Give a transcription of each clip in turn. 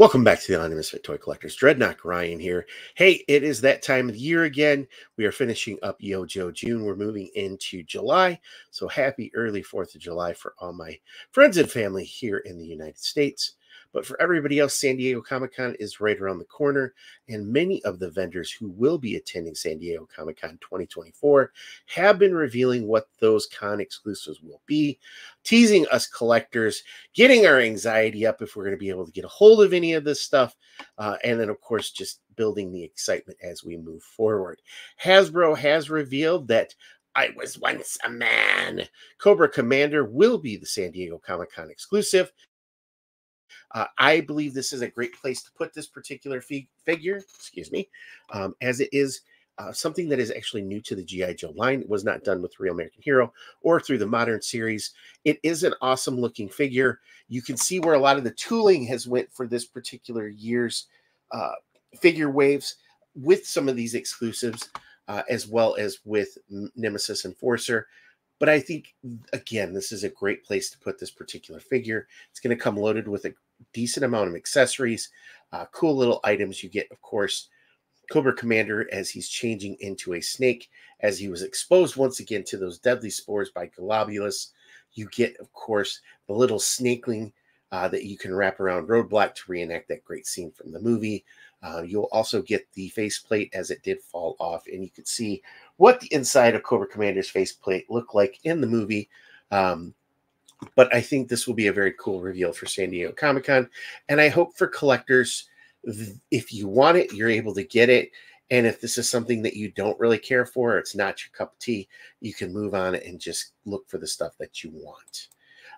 Welcome back to the Island of Misfit Toy Collectors. Dreadnok Ryan here. Hey, it is that time of the year again. We are finishing up Yo Joe June. We're moving into July. So happy early 4th of July for all my friends and family here in the United States. But for everybody else, San Diego Comic Con is right around the corner, and many of the vendors who will be attending San Diego Comic Con 2024 have been revealing what those con exclusives will be, teasing us collectors, getting our anxiety up if we're going to be able to get a hold of any of this stuff, uh, and then, of course, just building the excitement as we move forward. Hasbro has revealed that I was once a man. Cobra Commander will be the San Diego Comic Con exclusive. Uh, I believe this is a great place to put this particular figure, excuse me, um, as it is uh, something that is actually new to the G.I. Joe line. It was not done with Real American Hero or through the modern series. It is an awesome looking figure. You can see where a lot of the tooling has went for this particular year's uh, figure waves with some of these exclusives, uh, as well as with Nemesis Enforcer. But I think, again, this is a great place to put this particular figure. It's going to come loaded with a decent amount of accessories, uh, cool little items. You get, of course, Cobra Commander as he's changing into a snake, as he was exposed once again to those deadly spores by Golobulus. You get, of course, the little snakeling uh, that you can wrap around Roadblock to reenact that great scene from the movie. Uh, you'll also get the faceplate as it did fall off, and you can see what the inside of Cobra Commander's faceplate looked like in the movie. Um, but I think this will be a very cool reveal for San Diego Comic Con, and I hope for collectors, if you want it, you're able to get it. And if this is something that you don't really care for, it's not your cup of tea, you can move on and just look for the stuff that you want.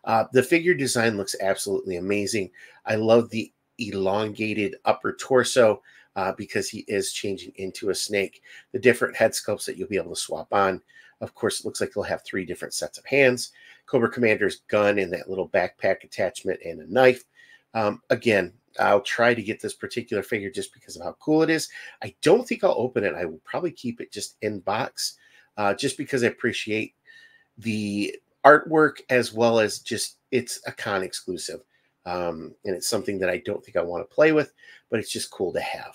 Uh, the figure design looks absolutely amazing. I love the elongated upper torso uh, because he is changing into a snake. The different head sculpts that you'll be able to swap on. Of course, it looks like he'll have three different sets of hands. Cobra Commander's gun and that little backpack attachment and a knife. Um, again, I'll try to get this particular figure just because of how cool it is. I don't think I'll open it. I will probably keep it just in box uh, just because I appreciate the artwork as well as just it's a con exclusive. Um, and it's something that I don't think I want to play with, but it's just cool to have.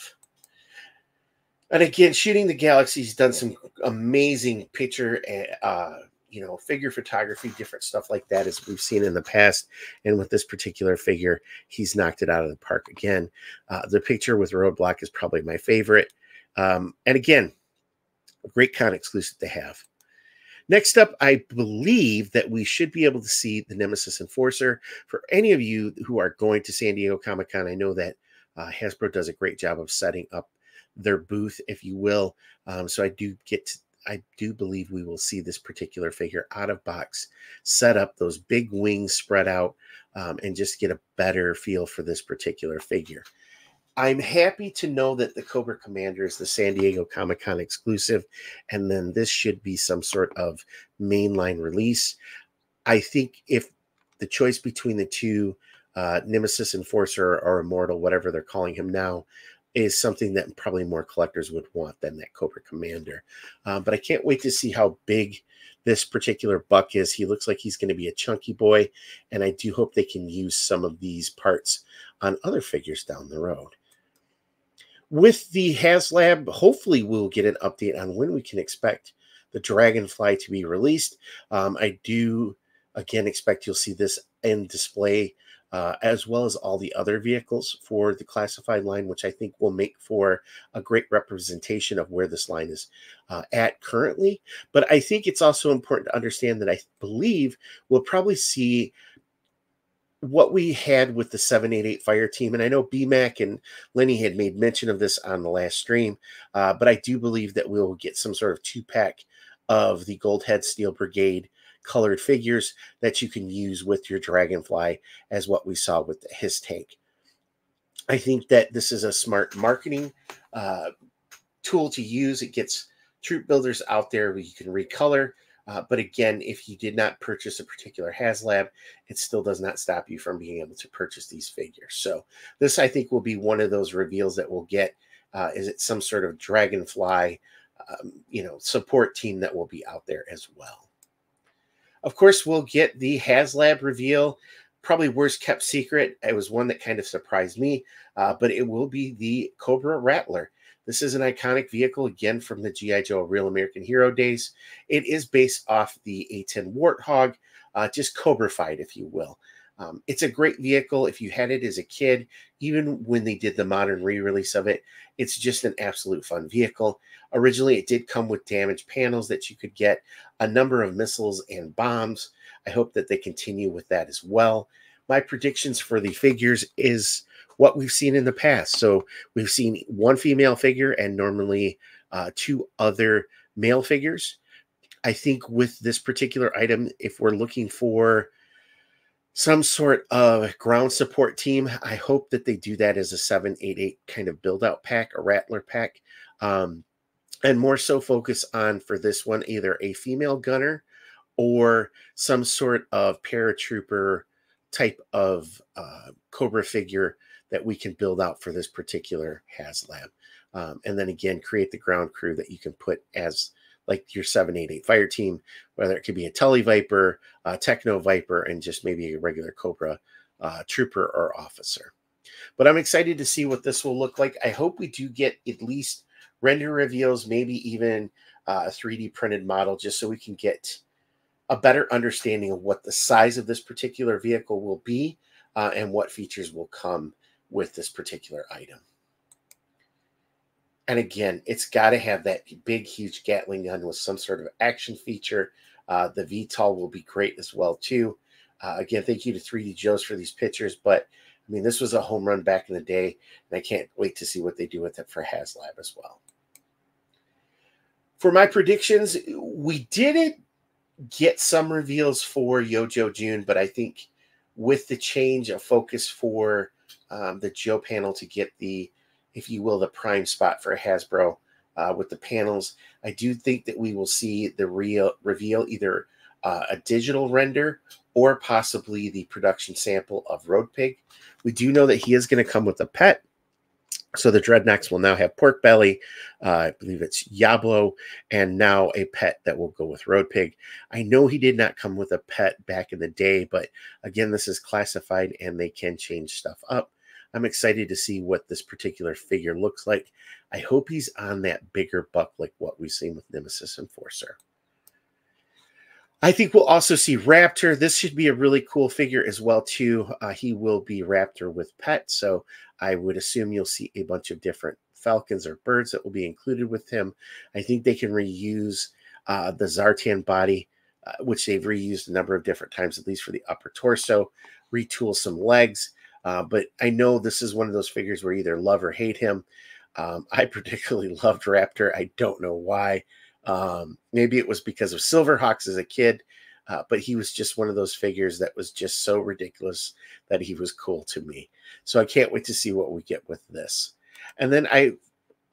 And again, shooting the galaxy, he's done some amazing picture, eh, uh, you know, figure photography, different stuff like that, as we've seen in the past. And with this particular figure, he's knocked it out of the park again. Uh, the picture with Roadblock is probably my favorite. Um, and again, a great con exclusive to have. Next up, I believe that we should be able to see the Nemesis Enforcer. For any of you who are going to San Diego Comic Con, I know that uh, Hasbro does a great job of setting up their booth, if you will. Um, so I do get to, I do believe we will see this particular figure out of box, set up those big wings spread out, um, and just get a better feel for this particular figure. I'm happy to know that the Cobra Commander is the San Diego Comic Con exclusive, and then this should be some sort of mainline release. I think if the choice between the two, uh, Nemesis Enforcer or Immortal, whatever they're calling him now, is something that probably more collectors would want than that Cobra Commander. Uh, but I can't wait to see how big this particular buck is. He looks like he's going to be a chunky boy, and I do hope they can use some of these parts on other figures down the road with the HasLab, hopefully we'll get an update on when we can expect the Dragonfly to be released. Um, I do again expect you'll see this in display uh, as well as all the other vehicles for the classified line, which I think will make for a great representation of where this line is uh, at currently. But I think it's also important to understand that I believe we'll probably see what we had with the 788 fire team, and I know BMAC and Lenny had made mention of this on the last stream, uh, but I do believe that we'll get some sort of two pack of the Gold Head Steel Brigade colored figures that you can use with your Dragonfly, as what we saw with his tank. I think that this is a smart marketing uh, tool to use. It gets troop builders out there where you can recolor uh, but again, if you did not purchase a particular HasLab, it still does not stop you from being able to purchase these figures. So this, I think, will be one of those reveals that we'll get. Uh, is it some sort of Dragonfly, um, you know, support team that will be out there as well? Of course, we'll get the HasLab reveal probably worst kept secret. It was one that kind of surprised me, uh, but it will be the Cobra Rattler. This is an iconic vehicle, again, from the G.I. Joe Real American Hero days. It is based off the A10 Warthog, uh, just Cobrafied, if you will. Um, it's a great vehicle if you had it as a kid, even when they did the modern re release of it. It's just an absolute fun vehicle. Originally, it did come with damaged panels that you could get, a number of missiles and bombs. I hope that they continue with that as well. My predictions for the figures is what we've seen in the past. So we've seen one female figure and normally uh, two other male figures. I think with this particular item, if we're looking for some sort of ground support team. I hope that they do that as a 788 kind of build out pack, a Rattler pack, um, and more so focus on for this one either a female gunner or some sort of paratrooper type of uh, Cobra figure that we can build out for this particular HasLab. Um, and then again, create the ground crew that you can put as like your 788 fire team, whether it could be a Tele Viper, a Techno Viper, and just maybe a regular Cobra uh, trooper or officer. But I'm excited to see what this will look like. I hope we do get at least render reveals, maybe even uh, a 3D printed model, just so we can get a better understanding of what the size of this particular vehicle will be uh, and what features will come with this particular item. And again, it's got to have that big, huge Gatling gun with some sort of action feature. Uh, the VTOL will be great as well too. Uh, again, thank you to 3D Joe's for these pictures. But I mean, this was a home run back in the day, and I can't wait to see what they do with it for HasLab as well. For my predictions, we didn't get some reveals for Yo Joe June, but I think with the change of focus for um, the Joe panel to get the if you will, the prime spot for Hasbro uh, with the panels. I do think that we will see the real reveal either uh, a digital render or possibly the production sample of Road Pig. We do know that he is going to come with a pet. So the Dreadnoks will now have pork belly, uh, I believe it's Yablo, and now a pet that will go with Road Pig. I know he did not come with a pet back in the day, but again, this is classified and they can change stuff up. I'm excited to see what this particular figure looks like. I hope he's on that bigger buck like what we've seen with Nemesis Enforcer. I think we'll also see Raptor. This should be a really cool figure as well too. Uh, he will be Raptor with pet, so I would assume you'll see a bunch of different falcons or birds that will be included with him. I think they can reuse uh, the Zartan body, uh, which they've reused a number of different times, at least for the upper torso. Retool some legs. Uh, but I know this is one of those figures where either love or hate him. Um, I particularly loved Raptor. I don't know why. Um, maybe it was because of Silverhawks as a kid, uh, but he was just one of those figures that was just so ridiculous that he was cool to me. So I can't wait to see what we get with this. And then I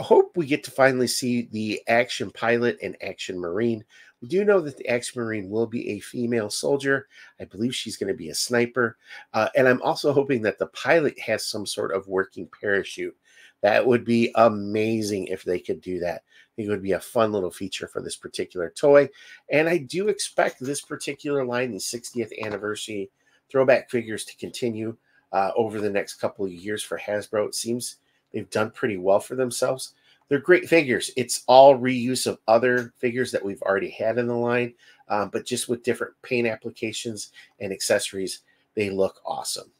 hope we get to finally see the Action Pilot and Action Marine. We do know that the Action Marine will be a female soldier. I believe she's going to be a sniper. Uh, and I'm also hoping that the pilot has some sort of working parachute. That would be amazing if they could do that. I think it would be a fun little feature for this particular toy. And I do expect this particular line, the 60th anniversary throwback figures, to continue uh, over the next couple of years for Hasbro. It seems they've done pretty well for themselves. They're great figures. It's all reuse of other figures that we've already had in the line, um, but just with different paint applications and accessories, they look awesome.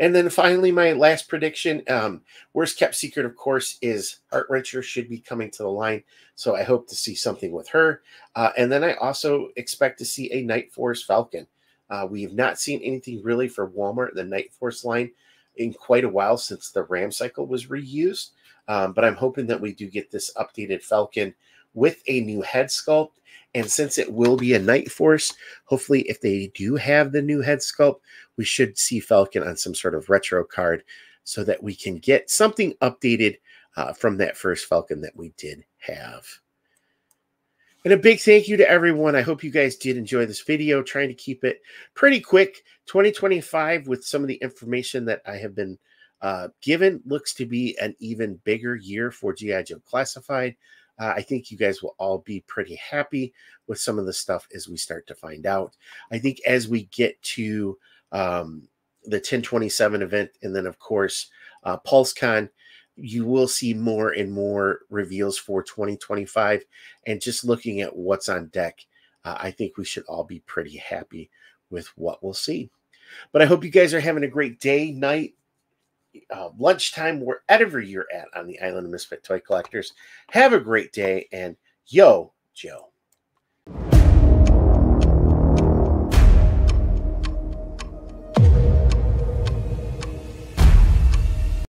And then finally, my last prediction, um, worst kept secret, of course, is Heart Wrencher should be coming to the line. So I hope to see something with her. Uh, and then I also expect to see a Night Force Falcon. Uh, we have not seen anything really for Walmart, the Night Force line in quite a while since the Ram cycle was reused. Um, but I'm hoping that we do get this updated Falcon with a new head sculpt. And since it will be a Night Force, hopefully, if they do have the new head sculpt, we should see Falcon on some sort of retro card so that we can get something updated uh, from that first Falcon that we did have. And a big thank you to everyone. I hope you guys did enjoy this video, trying to keep it pretty quick. 2025 with some of the information that I have been uh, given looks to be an even bigger year for G.I. Joe Classified. Uh, I think you guys will all be pretty happy with some of the stuff as we start to find out. I think as we get to um, the 1027 event, and then, of course, uh, PulseCon, you will see more and more reveals for 2025. And just looking at what's on deck, uh, I think we should all be pretty happy with what we'll see. But I hope you guys are having a great day, night, uh, lunchtime, wherever you're at on the Island of Misfit Toy Collectors. Have a great day, and yo, Joe.